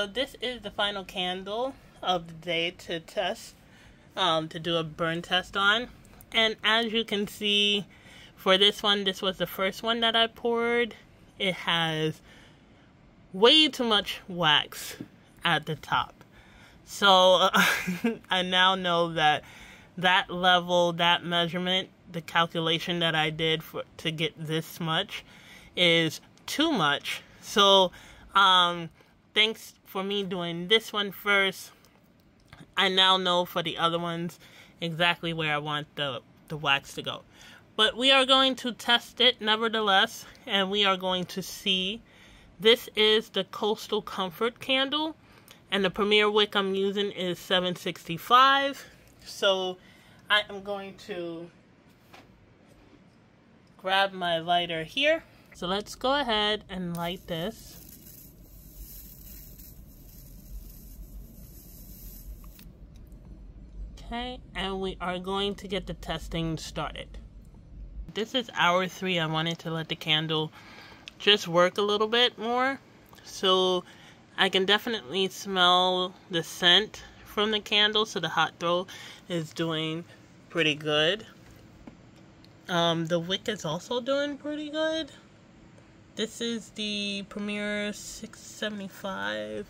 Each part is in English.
So this is the final candle of the day to test, um, to do a burn test on. And as you can see, for this one, this was the first one that I poured. It has way too much wax at the top. So uh, I now know that that level, that measurement, the calculation that I did for to get this much is too much. So um thanks for me doing this one first. I now know for the other ones exactly where I want the, the wax to go. But we are going to test it nevertheless, and we are going to see. This is the Coastal Comfort candle, and the Premier wick I'm using is 765. So I am going to grab my lighter here. So let's go ahead and light this. Okay, and we are going to get the testing started. This is hour three. I wanted to let the candle just work a little bit more. So I can definitely smell the scent from the candle. So the hot throw is doing pretty good. Um, the wick is also doing pretty good. This is the Premier 675.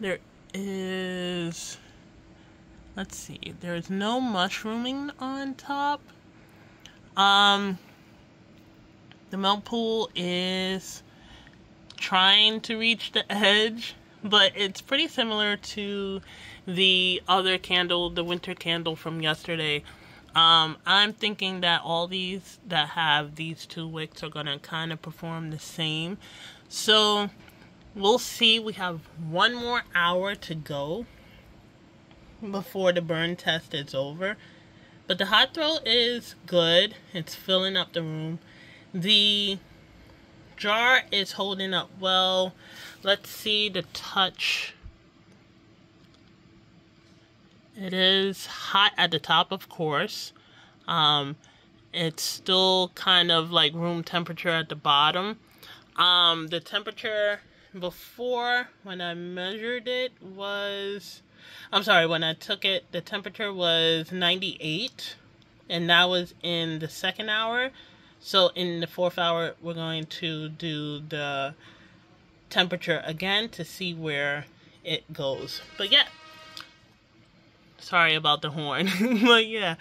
There is let's see there's no mushrooming on top um the melt pool is trying to reach the edge but it's pretty similar to the other candle the winter candle from yesterday um, I'm thinking that all these that have these two wicks are going to kind of perform the same. So we'll see. We have one more hour to go before the burn test is over. But the hot throw is good. It's filling up the room. The jar is holding up well. Let's see the touch. It is hot at the top, of course. Um, it's still kind of like room temperature at the bottom. Um, the temperature before when I measured it was I'm sorry, when I took it, the temperature was 98, and that was in the second hour. So in the fourth hour, we're going to do the temperature again to see where it goes. But yeah, sorry about the horn. but yeah,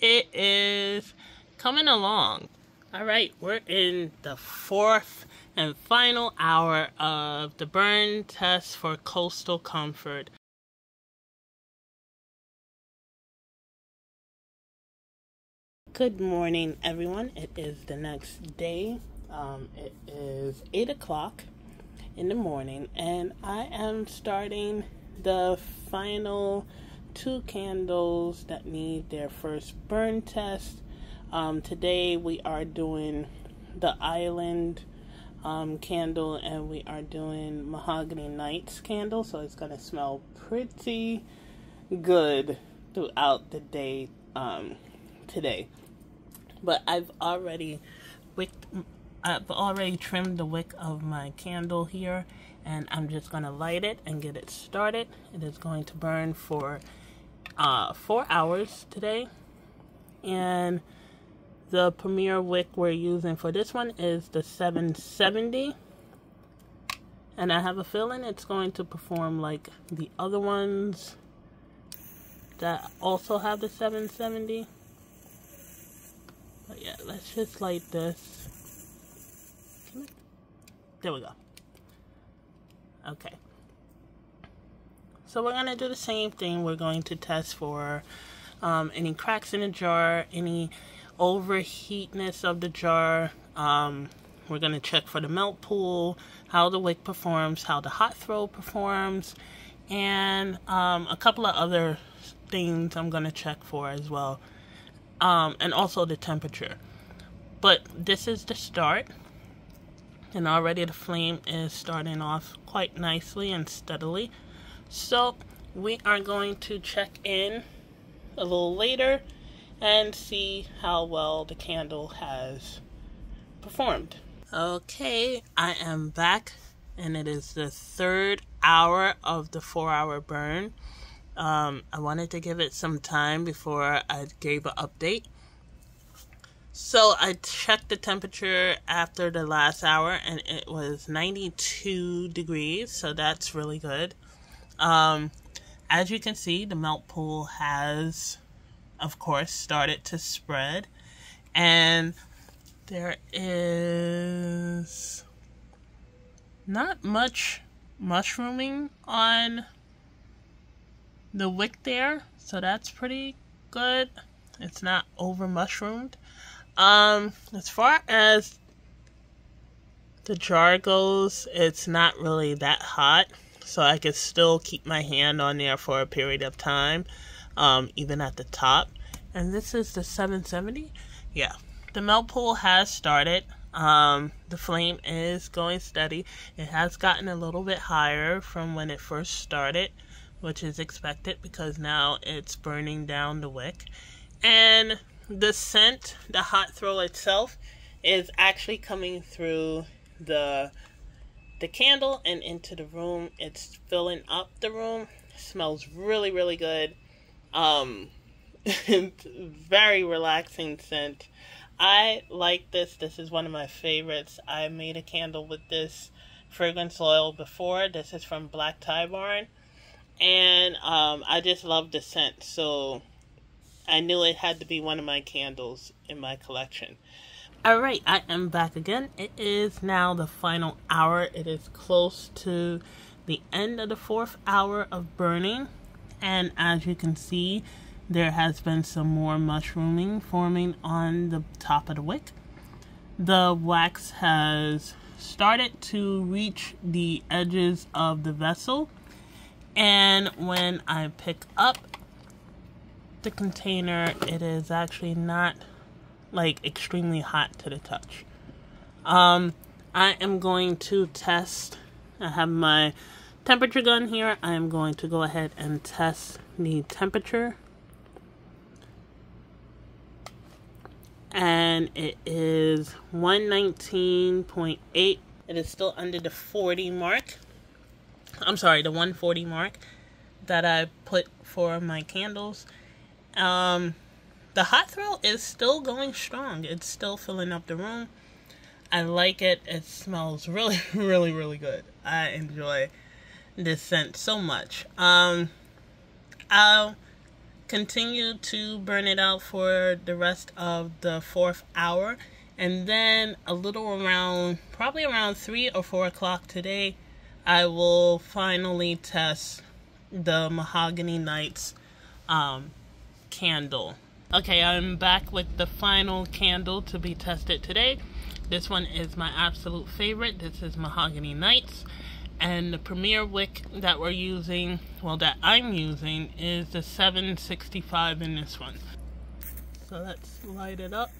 it is coming along. All right, we're in the fourth and final hour of the burn test for coastal comfort. Good morning, everyone. It is the next day. Um, it is 8 o'clock in the morning, and I am starting the final two candles that need their first burn test. Um, today, we are doing the Island um, candle, and we are doing Mahogany Nights candle, so it's going to smell pretty good throughout the day um, today but I've already wicked, I've already trimmed the wick of my candle here and I'm just going to light it and get it started. It is going to burn for uh, four hours today. And the Premier wick we're using for this one is the 770 and I have a feeling it's going to perform like the other ones that also have the 770 but yeah, let's just light this. There we go. Okay. So we're going to do the same thing. We're going to test for um, any cracks in the jar, any overheatness of the jar. Um, we're going to check for the melt pool, how the wick performs, how the hot throw performs, and um, a couple of other things I'm going to check for as well um, and also the temperature. But this is the start. and already the flame is starting off quite nicely and steadily. So we are going to check in a little later and see how well the candle has performed. Okay, I am back and it is the third hour of the four hour burn. Um, I wanted to give it some time before I gave an update. So I checked the temperature after the last hour and it was 92 degrees, so that's really good. Um, as you can see, the melt pool has, of course, started to spread, and there is not much mushrooming on the wick there, so that's pretty good. It's not over mushroomed. Um, as far as the jar goes, it's not really that hot, so I could still keep my hand on there for a period of time, um, even at the top. And this is the 770. Yeah, the melt pool has started. Um, the flame is going steady. It has gotten a little bit higher from when it first started, which is expected because now it's burning down the wick. And the scent, the hot throw itself, is actually coming through the the candle and into the room. It's filling up the room. It smells really, really good. Um, very relaxing scent. I like this. This is one of my favorites. I made a candle with this fragrance oil before. This is from Black Tie Barn. And um, I just love the scent. So I knew it had to be one of my candles in my collection. Alright, I am back again. It is now the final hour. It is close to the end of the fourth hour of burning. And as you can see, there has been some more mushrooming forming on the top of the wick. The wax has started to reach the edges of the vessel and when I pick up the container it is actually not like extremely hot to the touch. Um, I am going to test, I have my temperature gun here. I am going to go ahead and test the temperature and it is 119.8 it is still under the 40 mark i'm sorry the 140 mark that i put for my candles. Um the hot throw is still going strong. It's still filling up the room. I like it. It smells really really really good. I enjoy this scent so much. Um i'll continue to burn it out for the rest of the fourth hour. And then a little around, probably around 3 or 4 o'clock today, I will finally test the Mahogany Nights um, candle. Okay, I'm back with the final candle to be tested today. This one is my absolute favorite. This is Mahogany Nights and the premier wick that we're using well that I'm using is the 765 in this one so let's light it up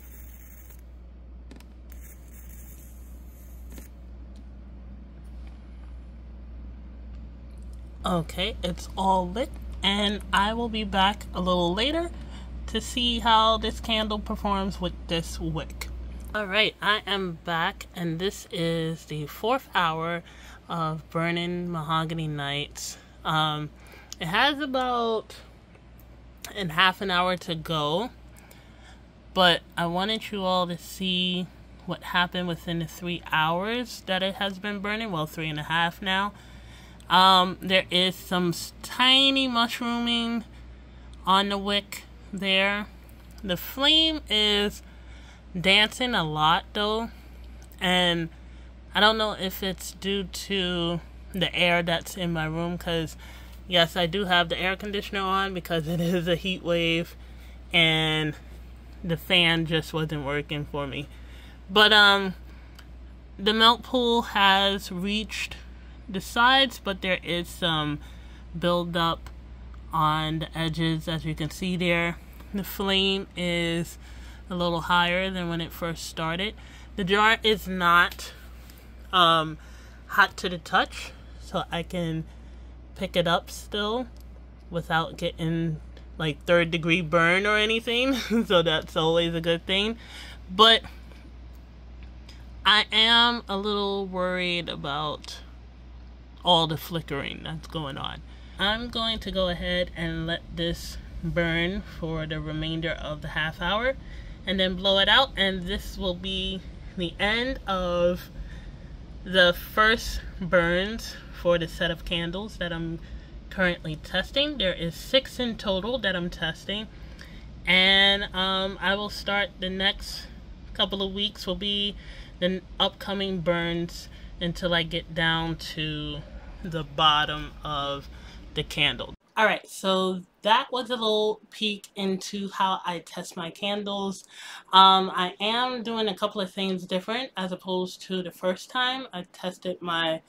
okay it's all lit and I will be back a little later to see how this candle performs with this wick alright I am back and this is the fourth hour of Burning Mahogany Nights. Um, it has about in half an hour to go, but I wanted you all to see what happened within the three hours that it has been burning. Well, three and a half now. Um, there is some tiny mushrooming on the wick there. The flame is dancing a lot though, and I don't know if it's due to the air that's in my room because yes, I do have the air conditioner on because it is a heat wave and the fan just wasn't working for me. But um the melt pool has reached the sides, but there is some buildup on the edges as you can see there. The flame is a little higher than when it first started. The jar is not um, hot to the touch so I can pick it up still without getting like third degree burn or anything. so that's always a good thing. But I am a little worried about all the flickering that's going on. I'm going to go ahead and let this burn for the remainder of the half hour and then blow it out and this will be the end of the first burns for the set of candles that I'm currently testing. There is six in total that I'm testing and um, I will start the next couple of weeks will be the upcoming burns until I get down to the bottom of the candle. Alright, so that was a little peek into how I test my candles. Um, I am doing a couple of things different as opposed to the first time I tested my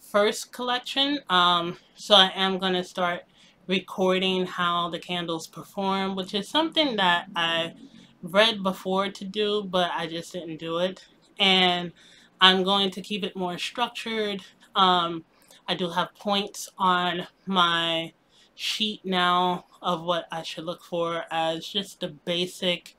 first collection. Um, so I am going to start recording how the candles perform, which is something that I read before to do, but I just didn't do it. And I'm going to keep it more structured. Um, I do have points on my sheet now of what I should look for as just the basic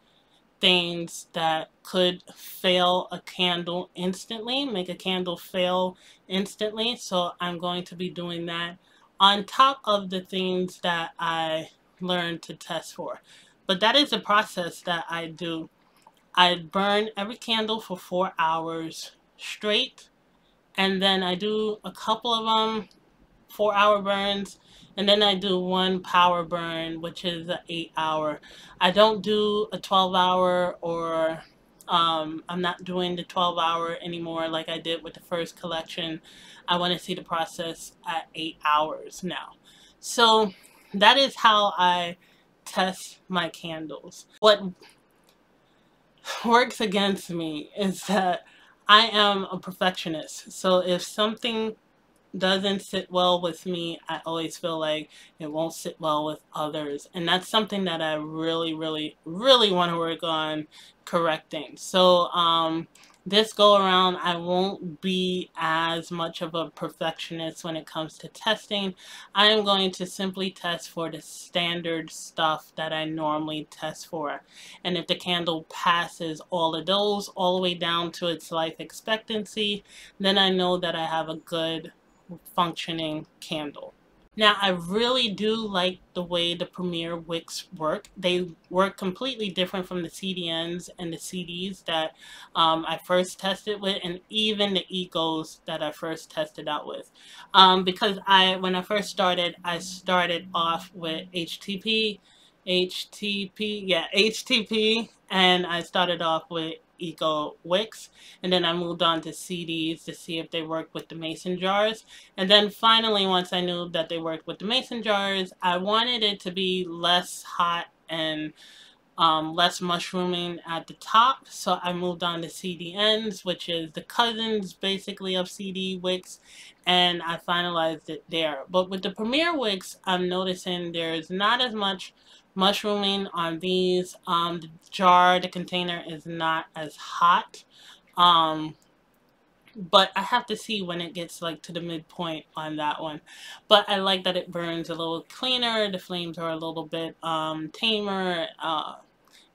things that could fail a candle instantly, make a candle fail instantly. So I'm going to be doing that on top of the things that I learned to test for. But that is a process that I do. I burn every candle for four hours straight. And then I do a couple of them, four hour burns. And then I do one power burn, which is an eight hour. I don't do a 12 hour or um, I'm not doing the 12 hour anymore like I did with the first collection. I want to see the process at eight hours now. So that is how I test my candles. What works against me is that I am a perfectionist. So if something doesn't sit well with me, I always feel like it won't sit well with others. And that's something that I really, really, really want to work on correcting. So, um, this go around I won't be as much of a perfectionist when it comes to testing. I am going to simply test for the standard stuff that I normally test for. And if the candle passes all of those all the way down to its life expectancy, then I know that I have a good functioning candle. Now, I really do like the way the Premier wicks work. They work completely different from the CDNs and the CDs that um, I first tested with, and even the Ecos that I first tested out with. Um, because I, when I first started, I started off with HTP, HTP, yeah, HTP, and I started off with Eco Wicks. And then I moved on to CDs to see if they worked with the mason jars. And then finally, once I knew that they worked with the mason jars, I wanted it to be less hot and um, less mushrooming at the top. So I moved on to CDNs, which is the cousins basically of CD wicks. And I finalized it there. But with the Premier wicks, I'm noticing there's not as much mushrooming on these. Um, the jar, the container is not as hot. Um, but I have to see when it gets like to the midpoint on that one. But I like that it burns a little cleaner. The flames are a little bit um, tamer. Uh,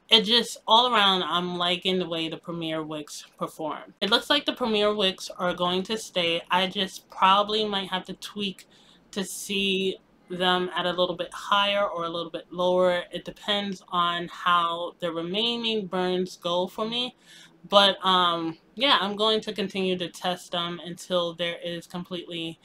it just all around I'm liking the way the Premier wicks perform. It looks like the Premier wicks are going to stay. I just probably might have to tweak to see them at a little bit higher or a little bit lower. It depends on how the remaining burns go for me. But um, yeah, I'm going to continue to test them until there is completely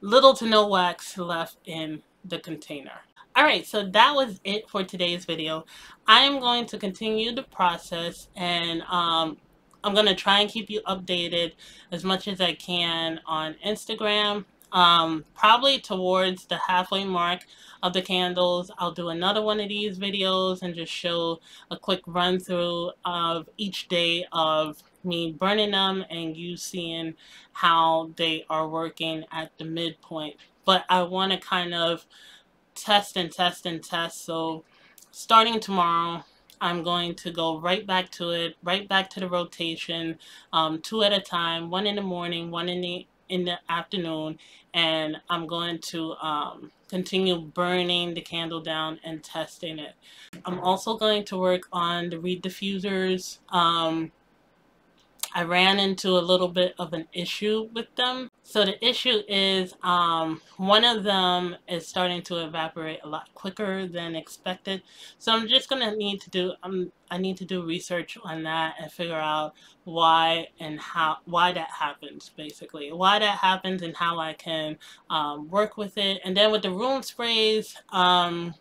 little to no wax left in the container. Alright, so that was it for today's video. I am going to continue the process and um, I'm going to try and keep you updated as much as I can on Instagram, um, probably towards the halfway mark of the candles. I'll do another one of these videos and just show a quick run through of each day of me burning them and you seeing how they are working at the midpoint. But I want to kind of test and test and test. So starting tomorrow, I'm going to go right back to it, right back to the rotation, um, two at a time, one in the morning, one in the in the afternoon, and I'm going to um, continue burning the candle down and testing it. I'm also going to work on the reed diffusers. Um, I ran into a little bit of an issue with them. So the issue is um, one of them is starting to evaporate a lot quicker than expected. So I'm just going to need to do, um, I need to do research on that and figure out why and how, why that happens basically. Why that happens and how I can um, work with it. And then with the room sprays, um,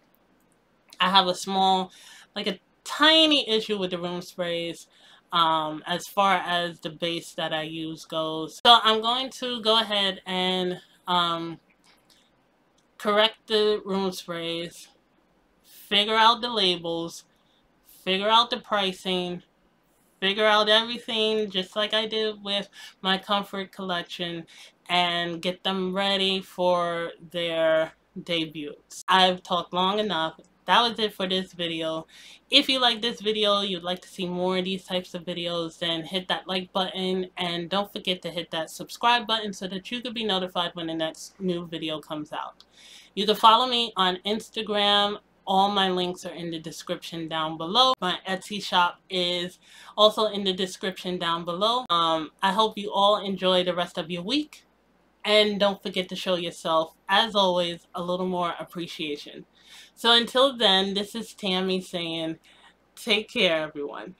I have a small, like a tiny issue with the room sprays um, as far as the base that I use goes. So I'm going to go ahead and um, correct the room sprays, figure out the labels, figure out the pricing, figure out everything just like I did with my comfort collection and get them ready for their debuts. I've talked long enough that was it for this video. If you like this video, you'd like to see more of these types of videos, then hit that like button and don't forget to hit that subscribe button so that you can be notified when the next new video comes out. You can follow me on Instagram. All my links are in the description down below. My Etsy shop is also in the description down below. Um, I hope you all enjoy the rest of your week. And don't forget to show yourself, as always, a little more appreciation. So until then, this is Tammy saying, take care, everyone.